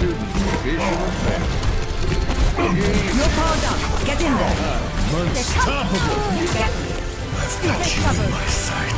You're powered up. Get in there. Unstoppable! I've got you in my sights.